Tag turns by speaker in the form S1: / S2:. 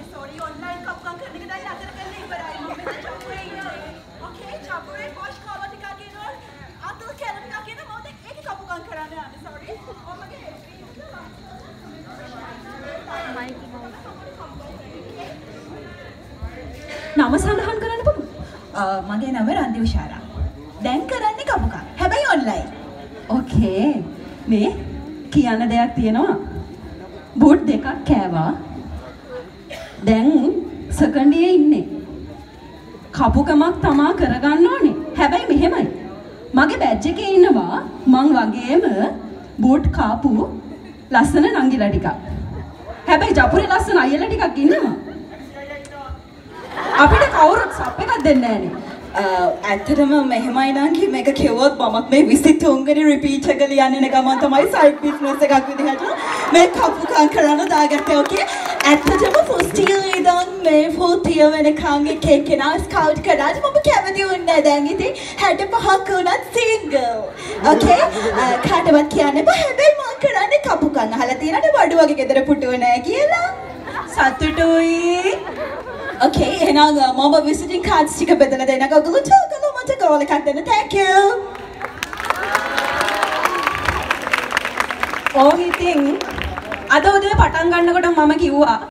S1: අනේ sorry online කප්කම් කරන එක දැන් අතර කරන්න ඉවරයි මම මෙතන චපුරේ ඉන්නේ ඕකේ චපුරේ පොෂ් කවර් ටිකක් කියනවා අතල් කැලර ටිකක් කියනවා මම ඒක කපුකම් කරන්න යන්නේ සෝරි ඔමගේ
S2: නම සඳහන් කරන්න පුළුවන්.
S1: මගේ නම රන්දි විශාරා දැන් කරන්නේ කපුකම් හැබැයි ඔන්ලයින්
S2: ඕකේ. මේ කියන්න දෙයක් තියෙනවා. බූට් දෙකක් කෑවා. දැන් සෙකන්ඩ් එකේ ඉන්නේ. කපුකමක් තමා කරගන්න ඕනේ. හැබැයි මෙහෙමයි. මගේ බැච් එකේ ඉන්නවා මං වගේම බූට් කාපු ලස්සන නංගිලා ටිකක්. හැබැයි ජපුරේ ලස්සන අයියලා ටිකක් ඉන්නවා. අපිට කවුරුත් සප් එකක් දෙන්නේ නැහනේ.
S1: ඇත්තටම මෙහෙමයි නංගි මේක කෙවොත් මමත් මේ 23 වෙනි රිපීට් එක ලියන්න යන ගමන් තමයි සයිඩ් බිස්නස් එකක් විදිහට මේ කපුකම් කරන්න දාගත්තේ ඕකේ ඇත්තටම ෆස්ට් ඉයර් ඉඳන් මේ ෆෝර්ත් ඉයර් වෙනකන් එක එක්කෙනා ස්කවුට් කරාද මම කැමති වුණේ නැහැ දැන් ඉතින් 65ක් වුණත් සිංගල් ඕකේ කාටවත් කියන්න බෑ හැබැයි මම කරන්නේ කපුකම් අහලා තියෙනවද වඩු වගේ ගෙදර පුටුව නැහැ කියලා සතුටුයි Okay, එහෙනම් මම visiting cards ටික බෙදලා දෙන්න ඔයගොල්ලෝ ඔයගොල්ලෝ මට ගෝල එකක් දෙන්න. Thank you.
S2: ඕක ඉතින් අද උදේ පටන් ගන්නකොට මම කිව්වා